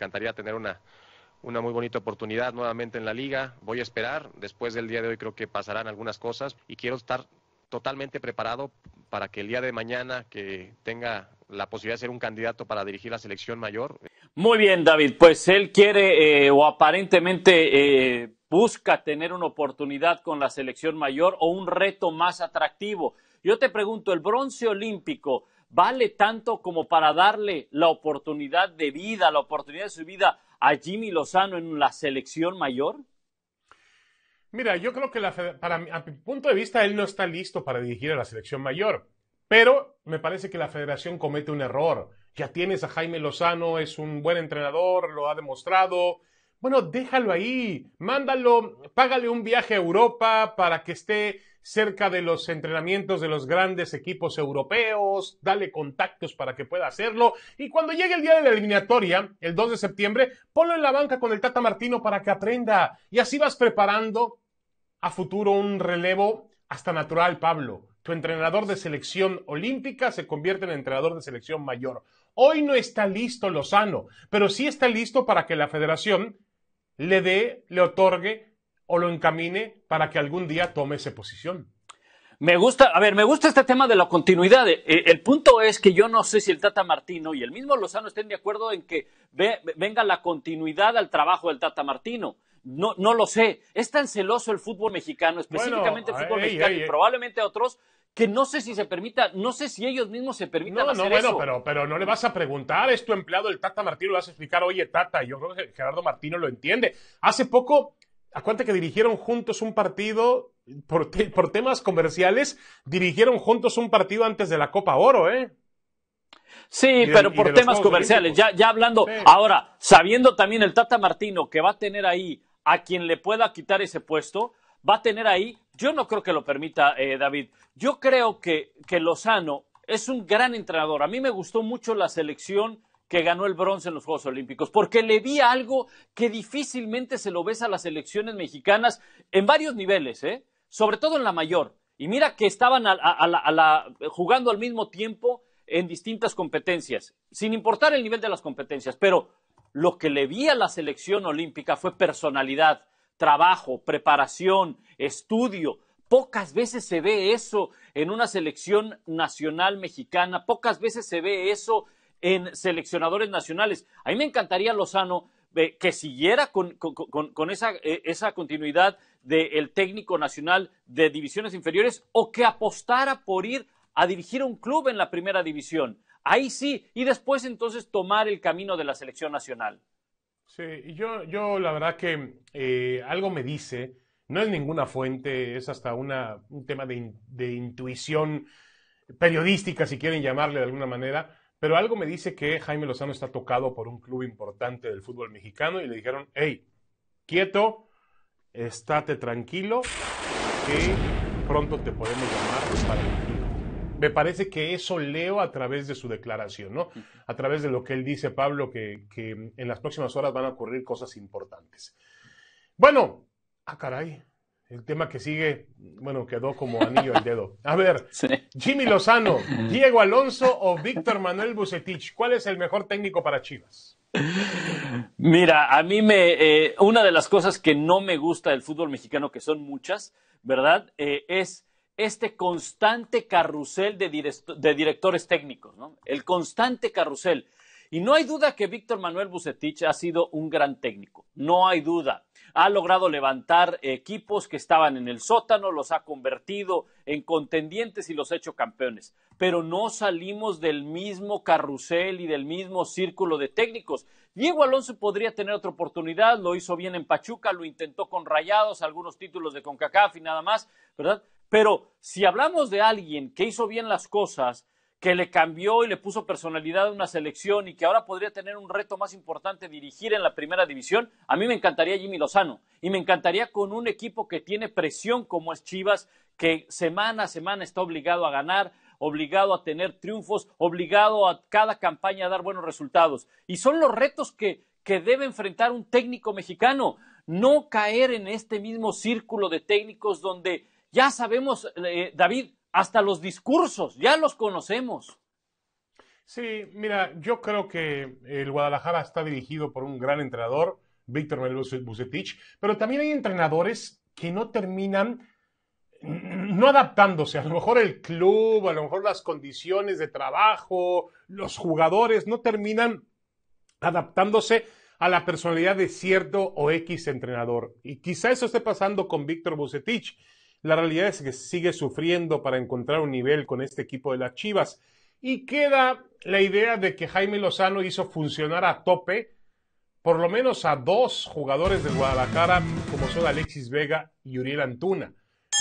encantaría tener una, una muy bonita oportunidad nuevamente en la liga. Voy a esperar. Después del día de hoy creo que pasarán algunas cosas y quiero estar totalmente preparado para que el día de mañana que tenga la posibilidad de ser un candidato para dirigir la selección mayor. Muy bien, David. Pues él quiere eh, o aparentemente eh, busca tener una oportunidad con la selección mayor o un reto más atractivo. Yo te pregunto, ¿el bronce olímpico vale tanto como para darle la oportunidad de vida, la oportunidad de su vida a Jimmy Lozano en la selección mayor? Mira, yo creo que para mi, a mi punto de vista él no está listo para dirigir a la selección mayor, pero me parece que la federación comete un error. Ya tienes a Jaime Lozano, es un buen entrenador, lo ha demostrado. Bueno, déjalo ahí, mándalo, págale un viaje a Europa para que esté cerca de los entrenamientos de los grandes equipos europeos, dale contactos para que pueda hacerlo y cuando llegue el día de la eliminatoria, el 2 de septiembre, ponlo en la banca con el Tata Martino para que aprenda y así vas preparando a futuro un relevo hasta natural, Pablo. Tu entrenador de selección olímpica se convierte en entrenador de selección mayor. Hoy no está listo Lozano, pero sí está listo para que la federación le dé, le otorgue o lo encamine para que algún día tome esa posición. Me gusta, a ver, me gusta este tema de la continuidad. Eh, el, punto es que yo no sé si el Tata Martino y el mismo Lozano estén de acuerdo en que venga la continuidad al trabajo del Tata Martino. No, no lo sé. Es tan celoso el fútbol mexicano, específicamente el fútbol mexicano y probablemente otros, que no sé si se permita, no sé si ellos mismos se permitan no, no, bueno, Pero, pero no le vas a preguntar, es tu empleado el Tata Martino, le vas a explicar, oye, Tata, yo creo que Gerardo Martino lo entiende. Hace poco acuérdate que dirigieron juntos un partido por, por, temas comerciales, dirigieron juntos un partido antes de la Copa Oro, ¿eh? Sí, pero por temas comerciales, ya, ya hablando, ahora, sabiendo también el Tata Martino que va a tener ahí a quien le pueda quitar ese puesto, va a tener ahí, yo no creo que lo permita eh, David, yo creo que, que Lozano es un gran entrenador, a mí me gustó mucho la selección que ganó el bronce en los Juegos Olímpicos, porque le vi algo que difícilmente se lo ves a las selecciones mexicanas en varios niveles, ¿eh? sobre todo en la mayor. Y mira que estaban jugando al mismo tiempo en distintas competencias, sin importar el nivel de las competencias, pero lo que le vi a la selección olímpica fue personalidad, trabajo, preparación, estudio. Pocas veces se ve eso en una selección nacional mexicana, pocas veces se ve eso en seleccionadores nacionales. A mí me encantaría Lozano eh, que siguiera con, esa, eh, esa, continuidad del técnico nacional de divisiones inferiores o que apostara por ir a dirigir un club en la primera división. Ahí sí, y después entonces tomar el camino de la selección nacional. Sí, yo, yo la verdad que eh, algo me dice, no es ninguna fuente, es hasta una, un tema de, de intuición periodística, si quieren llamarle de alguna manera, pero algo me dice que Jaime Lozano está tocado por un club importante del fútbol mexicano y le dijeron, hey, quieto, estate tranquilo, que pronto te podemos llamar para Me parece que eso leo a través de su declaración, ¿no? A través de lo que él dice, Pablo, que, que en las próximas horas van a ocurrir cosas importantes. Bueno, ah, caray, el tema que sigue, bueno, quedó como anillo al dedo. A ver, Jimmy Lozano, Diego Alonso o Víctor Manuel Bucetich, ¿cuál es el mejor técnico para Chivas? Mira, a mí me, eh, una de las cosas que no me gusta del fútbol mexicano, que son muchas, ¿verdad? Eh, es este constante carrusel de, directores técnicos, ¿no? El constante carrusel. Y no hay duda que Víctor Manuel Bucetich ha sido un gran técnico, no hay duda. Ha logrado levantar equipos que estaban en el sótano, los ha convertido en contendientes y los ha hecho campeones. Pero no salimos del mismo carrusel y del mismo círculo de técnicos. Diego Alonso podría tener otra oportunidad, lo hizo bien en Pachuca, lo intentó con Rayados, algunos títulos de CONCACAF y nada más, ¿verdad? Pero si hablamos de alguien que hizo bien las cosas, que le cambió y le puso personalidad a una selección y que ahora podría tener un reto más importante dirigir en la primera división, a mí me encantaría Jimmy Lozano y me encantaría con un equipo que tiene presión como es Chivas, que semana a semana está obligado a ganar, obligado a tener triunfos, obligado a cada campaña a dar buenos resultados. Y son los retos que, que debe enfrentar un técnico mexicano, no caer en este mismo círculo de técnicos donde ya sabemos, eh, David, hasta los discursos, ya los conocemos. Sí, mira, yo creo que el Guadalajara está dirigido por un gran entrenador, Víctor Manuel Bucetich, pero también hay entrenadores que no terminan no adaptándose, a lo mejor el club, a lo mejor las condiciones de trabajo, los jugadores no terminan adaptándose a la personalidad de cierto o X entrenador. Y quizá eso esté pasando con Víctor Bucetich. La realidad es que sigue sufriendo para encontrar un nivel con este equipo de las Chivas. Y queda la idea de que Jaime Lozano hizo funcionar a tope por lo menos a dos jugadores de Guadalajara, como son Alexis Vega y Uriel Antuna.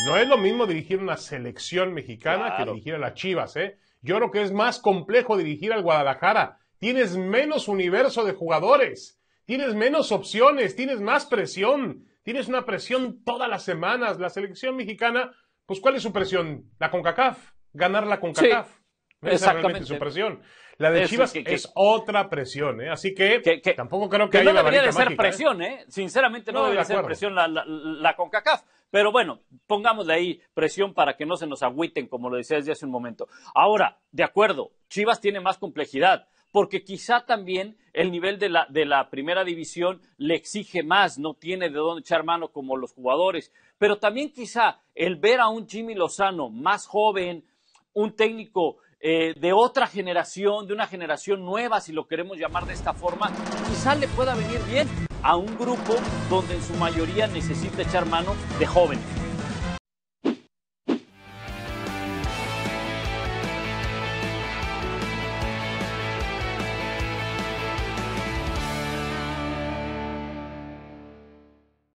No es lo mismo dirigir una selección mexicana que dirigir a las Chivas, ¿eh? Yo creo que es más complejo dirigir al Guadalajara. Tienes menos universo de jugadores, tienes menos opciones, tienes más presión, tienes una presión todas las semanas. La selección mexicana, pues ¿cuál es su presión? La CONCACAF, ganar la CONCACAF. Esa es realmente su presión. La de Chivas es otra presión, ¿eh? Así que, tampoco creo que, haya no debería de ser ¿eh? presión, ¿eh? Sinceramente no, debería ser presión la, la, CONCACAF. Pero bueno, pongámosle ahí presión para que no se nos agüiten, como lo decía desde hace un momento. Ahora, de acuerdo, Chivas tiene más complejidad, porque quizá también el nivel de la, de la primera división le exige más, no tiene de dónde echar mano como los jugadores. Pero también quizá el ver a un Jimmy Lozano más joven, un técnico eh, de otra generación, de una generación nueva, si lo queremos llamar de esta forma, quizá le pueda venir bien a un grupo donde en su mayoría necesita echar mano de jóvenes.